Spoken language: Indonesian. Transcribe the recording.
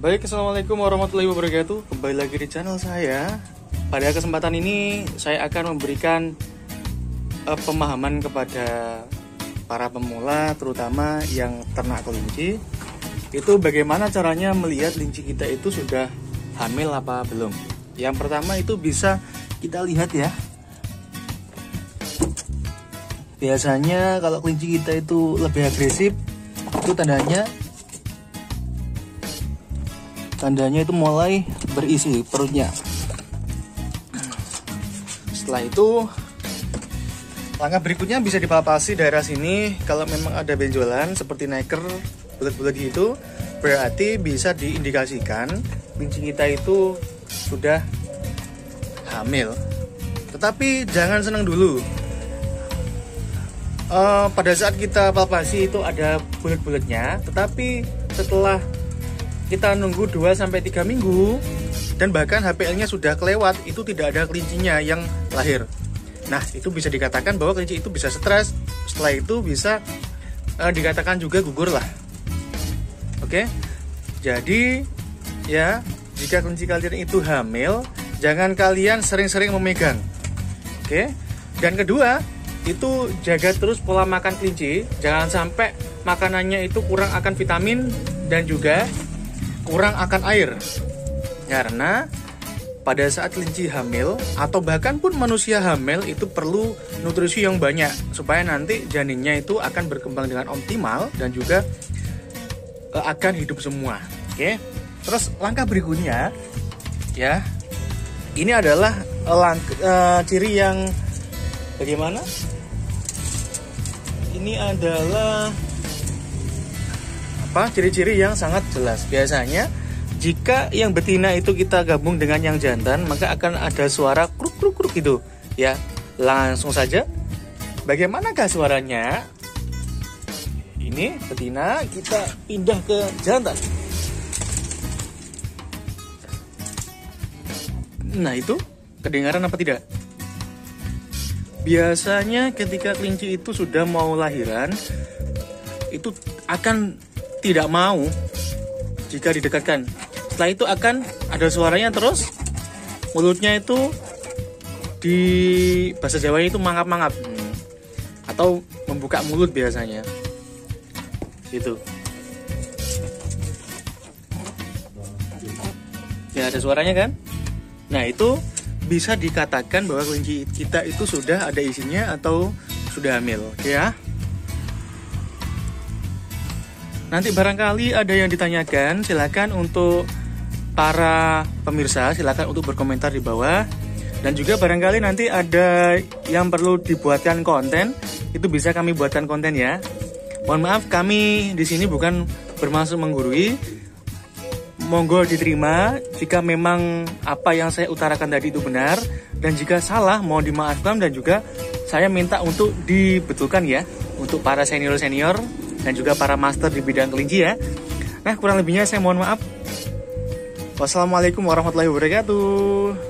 Baik, Assalamualaikum warahmatullahi wabarakatuh. Kembali lagi di channel saya. Pada kesempatan ini saya akan memberikan uh, pemahaman kepada para pemula Terutama yang ternak kelinci. Itu bagaimana caranya melihat kelinci kita itu sudah hamil apa belum? Yang pertama itu bisa kita lihat ya. Biasanya kalau kelinci kita itu lebih agresif Itu tandanya tandanya itu mulai berisi perutnya. Setelah itu langkah berikutnya bisa dipalpasi daerah sini. Kalau memang ada benjolan seperti neker bulat-bulat gitu berarti bisa diindikasikan kelinci kita itu sudah hamil. Tetapi jangan senang dulu. Uh, pada saat kita palpasi itu ada bulat-bulatnya tetapi setelah kita nunggu 2 sampai 3 minggu dan bahkan HPL-nya sudah kelewat, itu tidak ada kelincinya yang lahir. Nah, itu bisa dikatakan bahwa kelinci itu bisa stres. Setelah itu bisa uh, dikatakan juga gugur lah. Oke. Jadi ya, jika kelinci kalian itu hamil, jangan kalian sering-sering memegang. Oke. Dan kedua, itu jaga terus pola makan kelinci, jangan sampai makanannya itu kurang akan vitamin dan juga kurang akan air. Karena pada saat kelinci hamil atau bahkan pun manusia hamil itu perlu nutrisi yang banyak supaya nanti janinnya itu akan berkembang dengan optimal dan juga uh, akan hidup semua. Oke. Terus langkah berikutnya ya. Ini adalah lang uh, ciri yang bagaimana? Ini adalah apa ciri-ciri yang sangat jelas? Biasanya jika yang betina itu kita gabung dengan yang jantan maka akan ada suara kruk kruk kruk gitu. Ya langsung saja. Bagaimanakah suaranya? Ini betina kita pindah ke jantan. Nah itu kedengaran apa tidak? Biasanya ketika kelinci itu sudah mau lahiran itu akan tidak mau jika didekatkan. Setelah itu akan ada suaranya terus mulutnya itu di bahasa Jawa itu mangap-mangap hmm. atau membuka mulut biasanya. Gitu. Ya ada suaranya kan? Nah itu bisa dikatakan bahwa kelinci kita itu sudah ada isinya atau sudah hamil, ya. Nanti barangkali ada yang ditanyakan, silakan untuk para pemirsa silakan untuk berkomentar di bawah dan juga barangkali nanti ada yang perlu dibuatkan konten itu bisa kami buatkan konten ya. Mohon maaf kami di sini bukan bermaksud menggurui. Monggo diterima jika memang apa yang saya utarakan tadi itu benar dan jika salah mohon dimaafkan dan juga saya minta untuk dibetulkan ya untuk para senior-senior dan juga para master di bidang kelinci ya. Nah, kurang lebihnya saya mohon maaf. Wassalamualaikum warahmatullahi wabarakatuh.